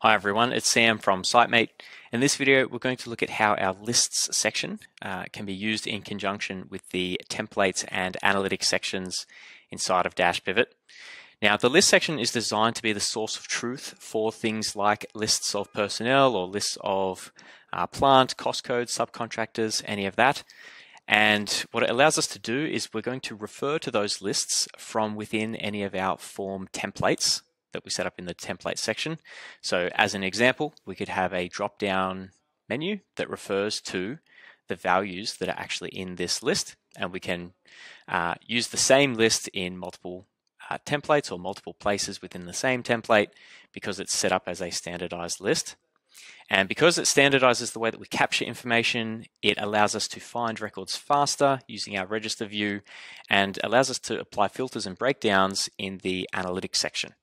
Hi everyone, it's Sam from Sitemate. In this video, we're going to look at how our lists section uh, can be used in conjunction with the templates and analytics sections inside of Dashpivot. Now, the list section is designed to be the source of truth for things like lists of personnel or lists of uh, plant, cost codes, subcontractors, any of that. And what it allows us to do is we're going to refer to those lists from within any of our form templates that we set up in the template section. So as an example, we could have a drop down menu that refers to the values that are actually in this list and we can uh, use the same list in multiple uh, templates or multiple places within the same template because it's set up as a standardized list. And because it standardizes the way that we capture information, it allows us to find records faster using our register view and allows us to apply filters and breakdowns in the analytics section.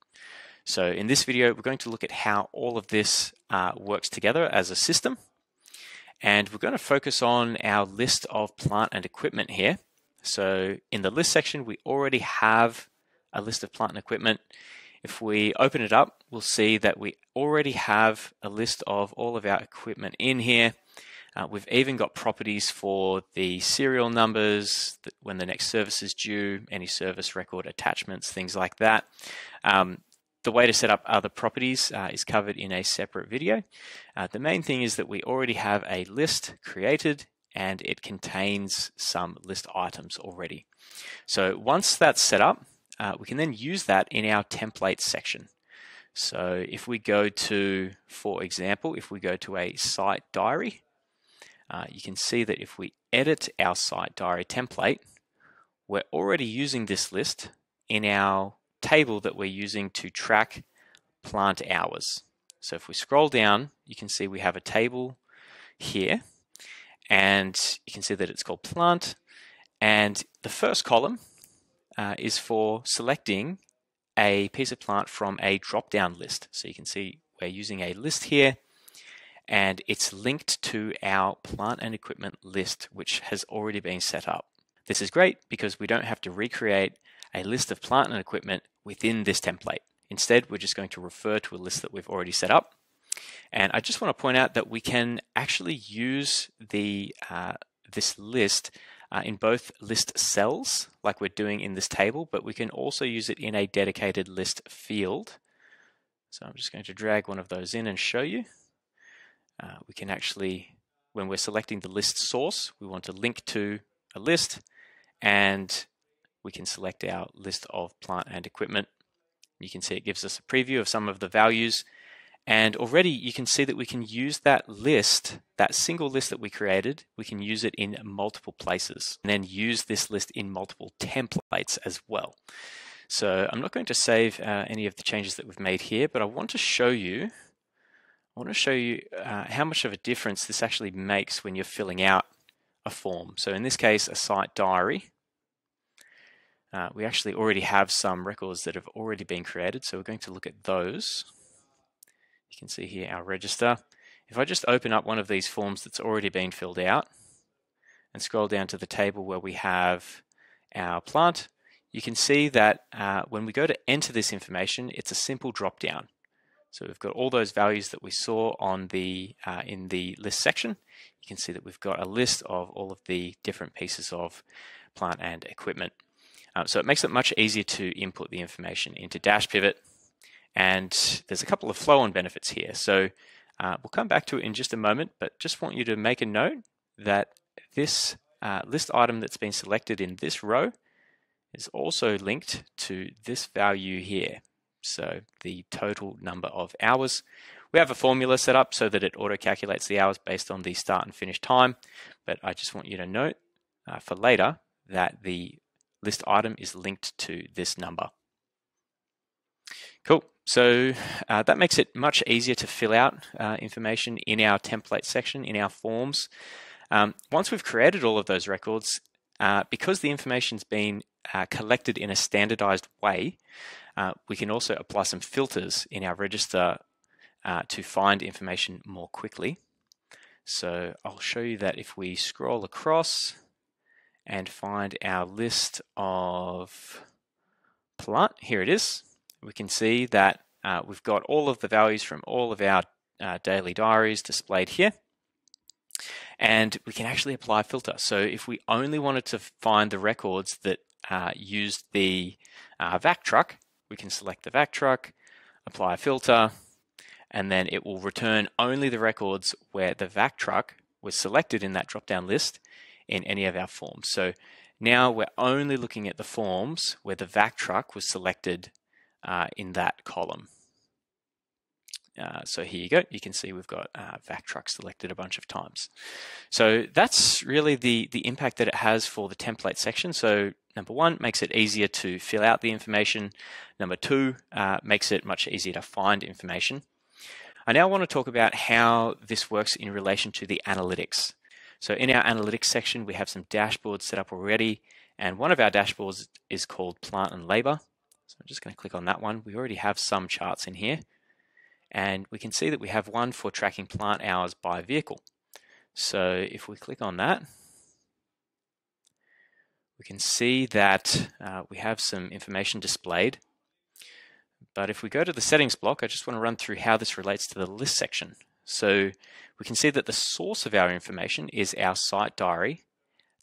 So in this video, we're going to look at how all of this uh, works together as a system. And we're going to focus on our list of plant and equipment here. So in the list section, we already have a list of plant and equipment. If we open it up, we'll see that we already have a list of all of our equipment in here. Uh, we've even got properties for the serial numbers, when the next service is due, any service record attachments, things like that. Um, the way to set up other properties uh, is covered in a separate video. Uh, the main thing is that we already have a list created and it contains some list items already. So once that's set up, uh, we can then use that in our template section. So if we go to, for example, if we go to a site diary, uh, you can see that if we edit our site diary template, we're already using this list in our table that we're using to track plant hours. So if we scroll down, you can see we have a table here and you can see that it's called plant and the first column uh, is for selecting a piece of plant from a drop-down list. So you can see we're using a list here and it's linked to our plant and equipment list which has already been set up. This is great because we don't have to recreate a list of plant and equipment within this template. Instead, we're just going to refer to a list that we've already set up. And I just want to point out that we can actually use the uh, this list uh, in both list cells, like we're doing in this table, but we can also use it in a dedicated list field. So I'm just going to drag one of those in and show you. Uh, we can actually, when we're selecting the list source, we want to link to a list and we can select our list of plant and equipment. You can see it gives us a preview of some of the values. And already you can see that we can use that list, that single list that we created, we can use it in multiple places and then use this list in multiple templates as well. So I'm not going to save uh, any of the changes that we've made here, but I want to show you I want to show you uh, how much of a difference this actually makes when you're filling out a form. So in this case, a site diary. Uh, we actually already have some records that have already been created, so we're going to look at those. You can see here our register. If I just open up one of these forms that's already been filled out and scroll down to the table where we have our plant, you can see that uh, when we go to enter this information, it's a simple drop down. So we've got all those values that we saw on the uh, in the list section. You can see that we've got a list of all of the different pieces of plant and equipment. Um, so it makes it much easier to input the information into Dashpivot. And there's a couple of flow-on benefits here. So uh, we'll come back to it in just a moment, but just want you to make a note that this uh, list item that's been selected in this row is also linked to this value here. So the total number of hours. We have a formula set up so that it auto calculates the hours based on the start and finish time. But I just want you to note uh, for later that the list item is linked to this number. Cool. So uh, that makes it much easier to fill out uh, information in our template section, in our forms. Um, once we've created all of those records, uh, because the information's been uh, collected in a standardized way, uh, we can also apply some filters in our register uh, to find information more quickly. So I'll show you that if we scroll across and find our list of plot. Here it is. We can see that uh, we've got all of the values from all of our uh, daily diaries displayed here. And we can actually apply a filter. So if we only wanted to find the records that uh, used the uh, vac truck, we can select the vac truck, apply a filter, and then it will return only the records where the vac truck was selected in that drop-down list in any of our forms. So now we're only looking at the forms where the vac truck was selected uh, in that column. Uh, so here you go. You can see we've got uh, vac truck selected a bunch of times. So that's really the, the impact that it has for the template section. So number one, makes it easier to fill out the information. Number two, uh, makes it much easier to find information. I now want to talk about how this works in relation to the analytics. So in our analytics section, we have some dashboards set up already. And one of our dashboards is called plant and labor. So I'm just going to click on that one. We already have some charts in here. And we can see that we have one for tracking plant hours by vehicle. So if we click on that, we can see that uh, we have some information displayed but if we go to the settings block, I just want to run through how this relates to the list section. So we can see that the source of our information is our site diary,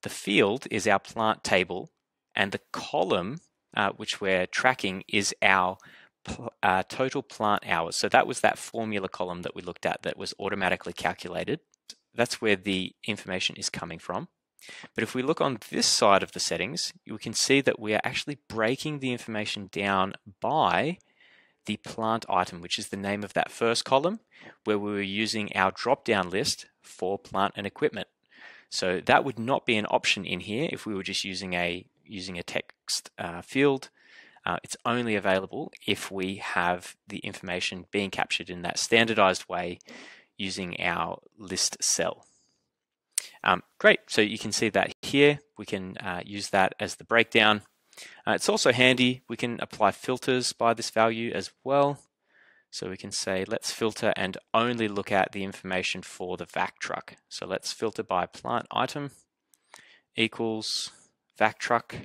the field is our plant table, and the column uh, which we're tracking is our uh, total plant hours. So that was that formula column that we looked at that was automatically calculated. That's where the information is coming from. But if we look on this side of the settings, we can see that we are actually breaking the information down by the plant item, which is the name of that first column, where we were using our drop-down list for plant and equipment. So that would not be an option in here if we were just using a using a text uh, field. Uh, it's only available if we have the information being captured in that standardized way using our list cell. Um, great, so you can see that here. We can uh, use that as the breakdown. Uh, it's also handy, we can apply filters by this value as well. So we can say, let's filter and only look at the information for the vac truck. So let's filter by plant item equals vac truck.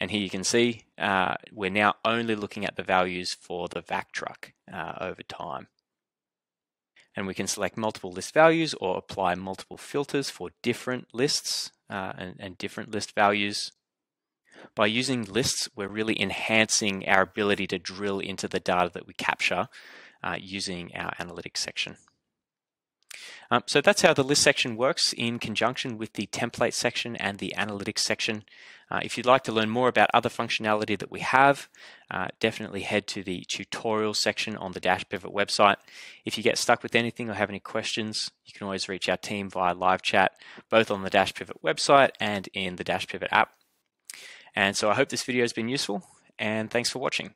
And here you can see uh, we're now only looking at the values for the vac truck uh, over time. And we can select multiple list values or apply multiple filters for different lists uh, and, and different list values. By using lists, we're really enhancing our ability to drill into the data that we capture uh, using our analytics section. Um, so that's how the list section works in conjunction with the template section and the analytics section. Uh, if you'd like to learn more about other functionality that we have, uh, definitely head to the tutorial section on the Dashpivot website. If you get stuck with anything or have any questions, you can always reach our team via live chat, both on the Dashpivot website and in the Dashpivot app. And so I hope this video has been useful, and thanks for watching.